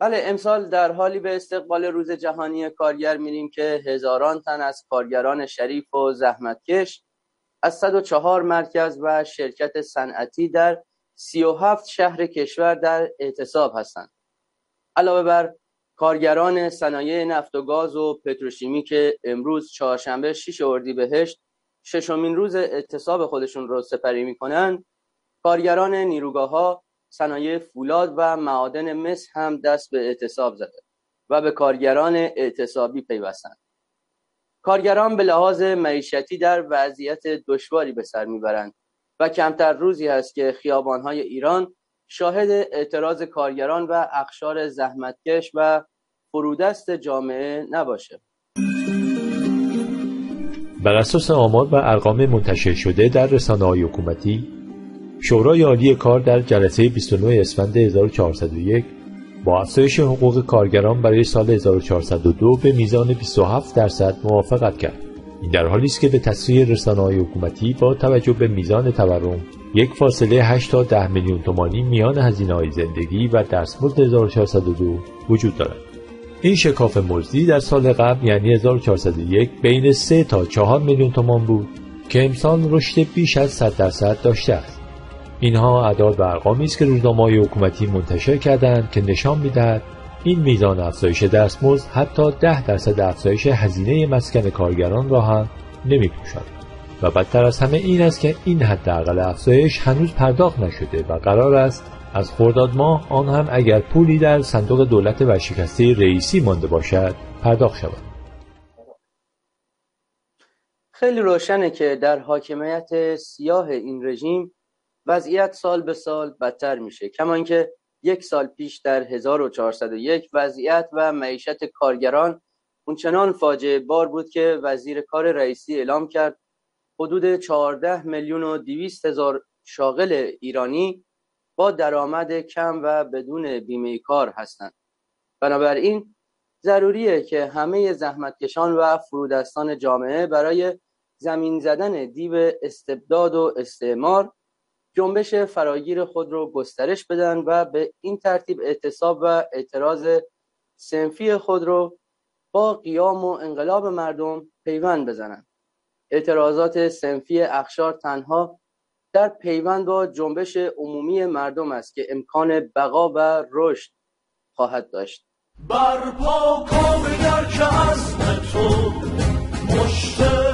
بله امسال در حالی به استقبال روز جهانی کارگر میریم که هزاران تن از کارگران شریف و زحمتکش از 104 مرکز و شرکت صنعتی در 37 شهر کشور در اعتصاب هستند. علاوه بر کارگران صنایع نفت و گاز و پتروشیمی که امروز چهارشنبه 6 اردیبهشت ششمین روز اعتصاب خودشون رو سپری می‌کنن کارگران نیروگاه ها صنایع فولاد و معادن مس هم دست به اعتصاب زده و به کارگران اعتصابی پیوستند. کارگران به لحاظ معیشتی در وضعیت دشواری به سر می‌برند و کمتر روزی است که خیابانهای ایران شاهد اعتراض کارگران و اخشار زحمتکش و فرودست جامعه نباشه. بر اساس آمار و ارقام منتشر شده در رسانه های حکومتی شورای عالی کار در جلسه 29 اسفند 1401 با افزایش حقوق کارگران برای سال 1402 به میزان 27 درصد موافقت کرد این در حالی است که به تصریح رسانه های حکومتی با توجه به میزان تورم یک فاصله 8 تا 10 میلیون تومانی میان هزینه های زندگی و دستمزد 1402 وجود دارد این شکاف مزدی در سال قبل یعنی 1401 بین 3 تا 4 میلیون تومان بود که امسال رشد بیش از 100 درصد داشته است. اینها اعداد و ارقامی است که روزنامه‌های حکومتی منتشر کردند که نشان می‌دهد این میزان افزایش دستمزد حتی 10 درصد افزایش هزینه مسکن کارگران را هم نمی‌پوشاند. و بدتر از همه این است که این حداقل افزایش هنوز پرداخت نشده و قرار است از خرداد ماه آن هم اگر پولی در صندوق دولت ورشکسته رئیسی مانده باشد پرداخت شود خیلی روشنه که در حاکمیت سیاه این رژیم وضعیت سال به سال بدتر میشه. کما اینکه یک سال پیش در 1401 وضعیت و معیشت کارگران اونچنان فاجعه بار بود که وزیر کار رئیسی اعلام کرد. حدود 14 میلیون و 200 هزار شاغل ایرانی با درآمد کم و بدون بیمه کار هستند. بنابراین ضروریه که همه زحمتکشان و فرودستان جامعه برای زمین زدن دیو استبداد و استعمار جنبش فراگیر خود رو گسترش بدن و به این ترتیب اعتصاب و اعتراض سنفی خود رو با قیام و انقلاب مردم پیوند بزنند اعتراضات سنفی اخشار تنها در پیوند با جنبش عمومی مردم است که امکان بقا و رشد خواهد داشت. برپا کن که تو مشت